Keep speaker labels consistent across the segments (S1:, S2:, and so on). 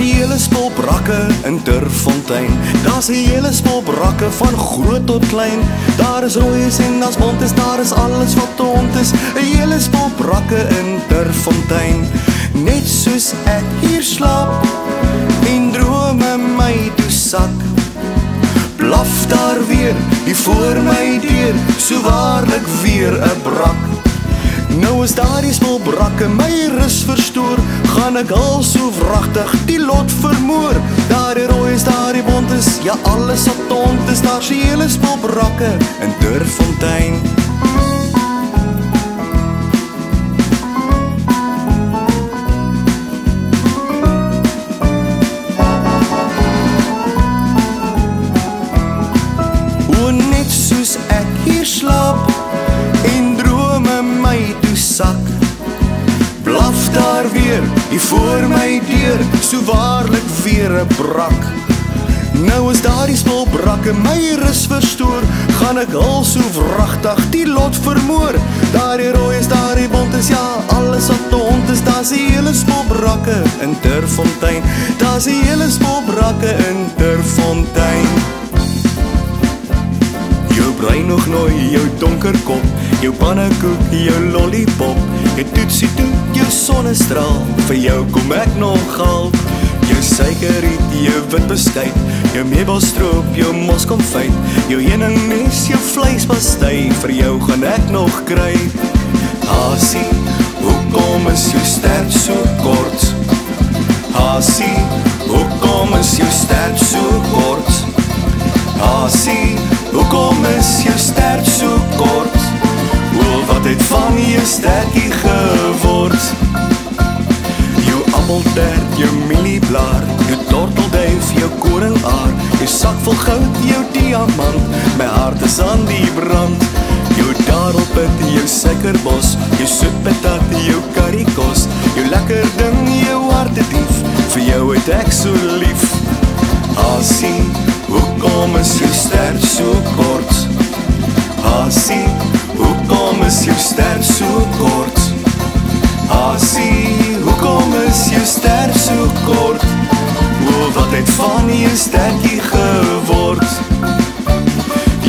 S1: 'n hele spul brakke in Terfontein. Daar's 'n hele spul brakke van groot tot klein. Daar is rooies en daar's montes, daar is alles wat ont is. 'n Hele spul brakke in Terfontein. Net soos ek hier slaap en drome my toe sak. Blaf daar weer, hier voor my deur, so waarlik weer 'n brak. Nou is daardie smil brakke my rus verstoor, gaan ek al so wragtig die lot vermoor. Daardie rooi is daardie bont is, ja alles wat ont is, daar se hele smil brakke in Durfontein. O net soos ek hier slaap sak. Blaf daar weer, hier voor my deur, so waarlik weer 'n brak. Nou is daardie spul brakke my rus verstoor, gaan ek al so wragtig die lot vermoor. Daardie rooi is daardie bont is ja, alles wat ont is, daar's die hele spul brakke in Terfontein. Daar's die hele spul brakke in Terfontein. Jou brein nog nooi, jou donker kop, jou pannekoek, jou lollipop, sonnestraal, vir jou kom ek nog al. Jou suikerriet, jou wit beskuit, jou meubelstroop, jou moskonfyt, jou heuningnes, jou vleispastei, vir jou gaan ek nog kry. Hasie, hoekom is jou stert so kort? Hasie, hoekom is jou stert appeltert, jou mielieblaar, jou tortelduif, jou koringaar, jou sak vol goud, jou diamant, my hart is aan die brand. Jou dadelpit, jou suikerbos, jou soetpatat, jou karikos, jou lekker ding, jou harte dief, vir jou het ek so lief. Hasie, hoekom is jou stert so kort? Hasie, hoekom is jou stert so kort? Hasie, van jou stertjie geword?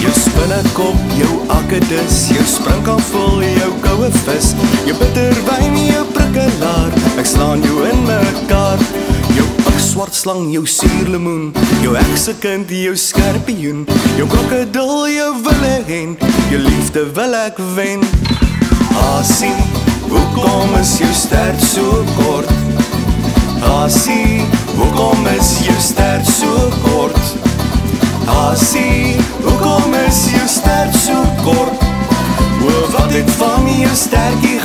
S1: Jou spinnekop, jou akkedis, jou sprinkelvol, jou koue vis, jou bitterwyn, jou prikkelaar, ek slaan jou in mekaar. Jou swart slang, jou suurlemoen, jou heksekind, jou skorpioen, jou krokodil, jou wille hen, jou liefde wil ek wen. Hasie, hoekom is jou stert so kort? Hasie, hoekom is jou stert so kort? Hasie, hoekom is jou stert so kort? O, wat het van jou geword?